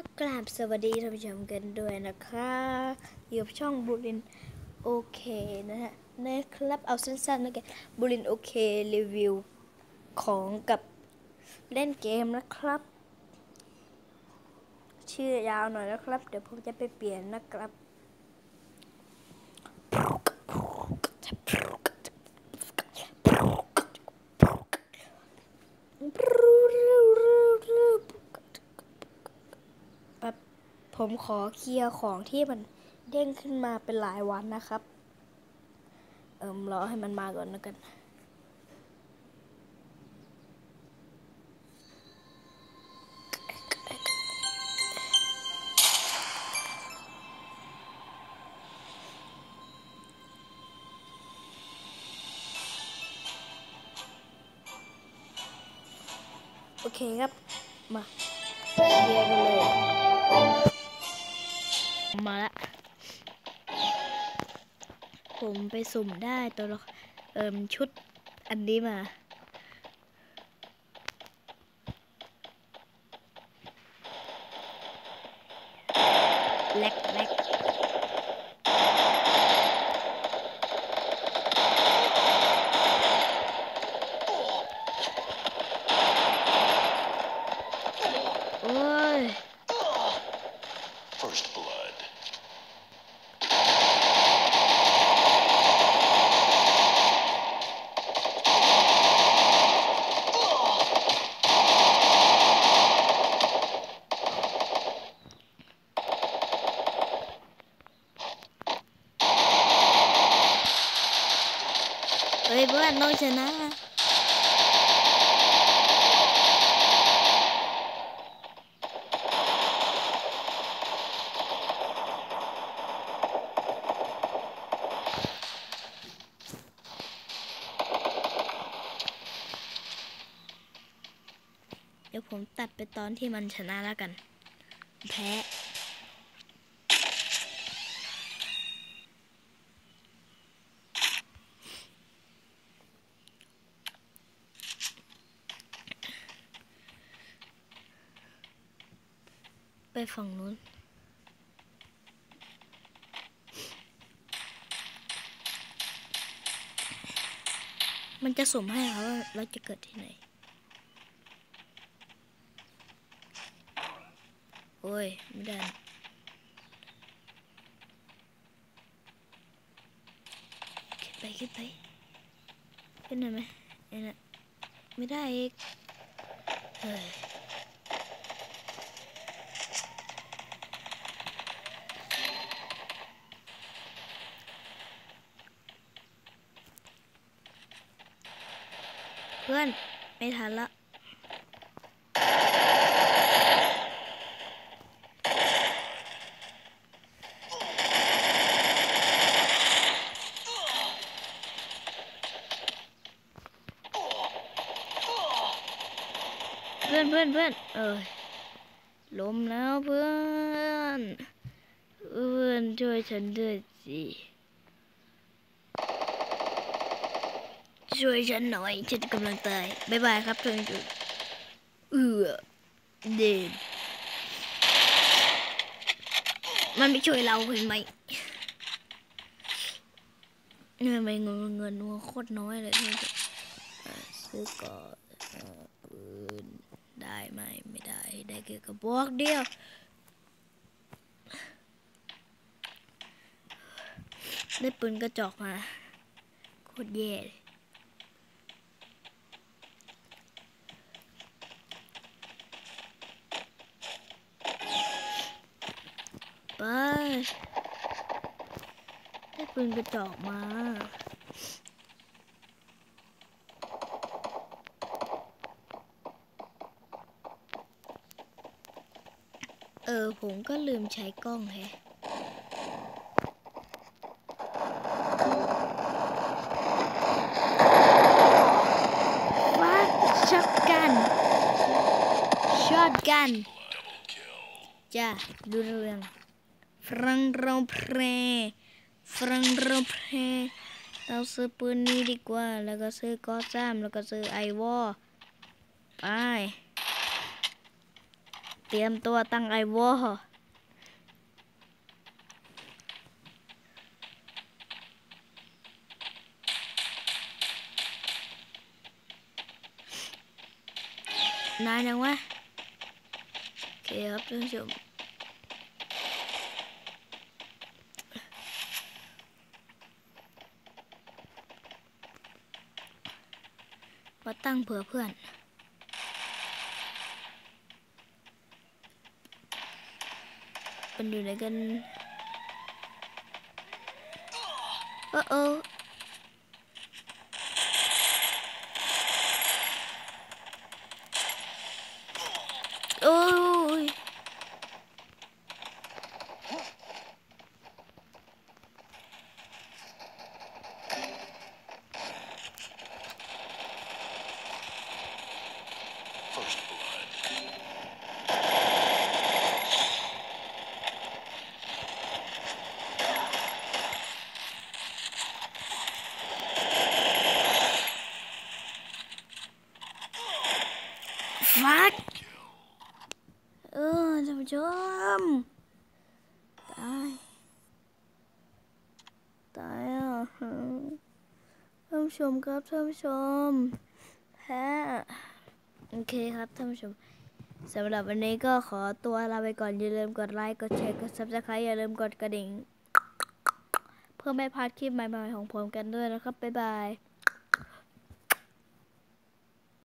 กราบสวัสดีท่านผู้ชมกันด้วยนะคะอยู่กับช่องบุรินโอเคนะฮะนะครับเอาสั้นๆแล้วกันบุรินโอเครีวิวของกับเล่นเกมนะครับ ชื่อยาวหน่อยนะครับ เดี๋ยวผมจะไปเปลี่ยนนะครับ ผมขอเคลียร์ของที่มันเด้งขึ้นมาเป็นหลายวันนะครับ เอิมรอให้มันมาก่อนแล้วกัน โอเคครับ มาเคลียร์กันเลย มาละ ผมไปสุ่มได้ตัวละเอิมชุดอันนี้มา แลกแลกโอ้ย First blood. เฮ้ยเพื่อนน้องชนะเดี๋ยวผมตัดไปตอนที่มันชนะแล้วกัน แพ้ ไปฝั่งนู้น มันจะสุ่มให้เขาว่าเราจะเกิดที่ไหน โอ้ย ไม่ได้นะขึ้นไปขึ้นไปขึ้นหน่อยไหมเอ็นะไม่ได้อีกเฮ้ย พื่อน ไม่ทันละเพื่อนเพื่อนเพื่อนเออล้มแล้วเพื่อน เพื่อนช่วยฉันด้วยสิ ช่วยฉันหน่อยฉันกำลังตายบ๊ายบายครับเพื่อนเอือเดนมันไม่ช่วยเราเห็นไหมเงินไปเงินเงินวัวโคตรน้อยเลยที่จะเอ่อซื้อก่อนปืนได้ไหมไม่ได้ได้แค่กระบอกเดียวได้ปืนกระจอกมาโคตรแย่เลย ไปได้ ปืนกระจอกมา เออ ผมก็ลืมใช้กล้องแฮะฟัดช็อตกันช็อตกัน Double kill. จ้าดูเรื่องฟรังเราเพร ฟังราเพรเราซื้อปืนนี้ดีกว่า แล้วก็ซื้อก็ซ้ำแล้วก็ซื้อไอวอไป เตรียมตัวตั้งไอวอนานยังวะโอเคครับท่านผู้ชม มาตั้งเผื่อเพื่อน เป็นอยู่ไหนกันโอ้โออ้ย First blood. ฟักเออท่านผู้ ชม ตาย ตายอะท่านผู้ชมครับท่านผู้ชมแพ้โอเคครับท่านผู้ชมสำหรับวันนี้ก็ขอตัวลาไปก่อน อย่าลืมกดไลค์ กดแชร์ กด subscribe อย่าลืมกดกระดิ่ง เพื่อไม่พลาดคลิปใหม่ๆของผมกันด้วยนะครับ บ๊ายบาย